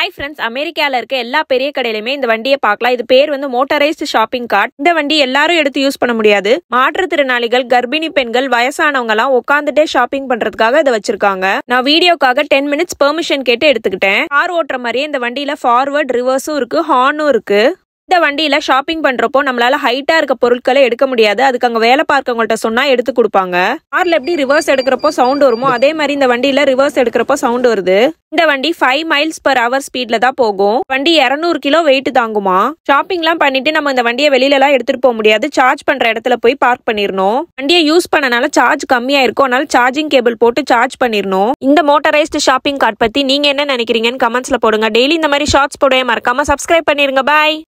Hi friends அமெரிக்காவில் இருக்க எல்லா பெரிய கடையிலுமே இந்த வண்டியை பார்க்கலாம். இது பேர் வந்து மோட்டரைஸ்டு ஷாப்பிங் கார்ட் இந்த வண்டி எல்லாரும் எடுத்து யூஸ் பண்ண முடியாது. மாற்றுத்திறனாளிகள் கர்ப்பிணி பெண்கள் வயசானவங்க எல்லாம் உட்காந்துட்டே ஷாப்பிங் பண்றதுக்காக இதை வச்சிருக்காங்க. நான் வீடியோக்காக டென் மினிட்ஸ் பெர்மிஷன் கேட்டு எடுத்துக்கிட்டேன். கார் ஓட்டுற மாதிரியே இந்த வண்டியில ஃபார்வர்ட் ரிவர்ஸும் இருக்கு ஹார்னும் இருக்கு. இந்த வண்டியில் ஷாப்பிங் பண்ணுறப்போ நம்மளால் ஹைட்டாக இருக்க பொருட்களை எடுக்க முடியாது. அதுக்கு அங்கே வேலை பார்க்கவங்கள்ட்ட சொன்னால் எடுத்து கொடுப்பாங்க. கார்ல எப்படி ரிவர்ஸ் எடுக்கிறப்போ சவுண்ட் வருமோ அதே மாதிரி இந்த வண்டியில் ரிவர்ஸ் எடுக்கிறப்போ சவுண்ட் வருது. இந்த வண்டி ஃபைவ் மைல்ஸ் பர் ஹவர் ஸ்பீட்ல தான் போகும். வண்டி 200 கிலோ வெயிட் தாங்குமா? ஷாப்பிங்லாம் பண்ணிட்டு நம்ம இந்த வண்டியை வெளியிலலாம் எடுத்துகிட்டு போக முடியாது. சார்ஜ் பண்ணுற இடத்துல போய் பார்க் பண்ணிடணும் வண்டியை யூஸ் பண்ணனால சார்ஜ் கம்மியாக இருக்கும் அதனால சார்ஜிங் கேபிள் போட்டு சார்ஜ் பண்ணிடணும் இந்த மோட்டரைஸ்டு ஷாப்பிங் கார்ட் பற்றி நீங்கள் என்ன நினைக்கிறீங்கன்னு கமெண்ட்ஸில் போடுங்க. டெய்லி இந்த மாதிரி ஷார்ட்ஸ் போடுவேன் மறக்காம சப்ஸ்கிரைப் பண்ணிருங்க. பாய்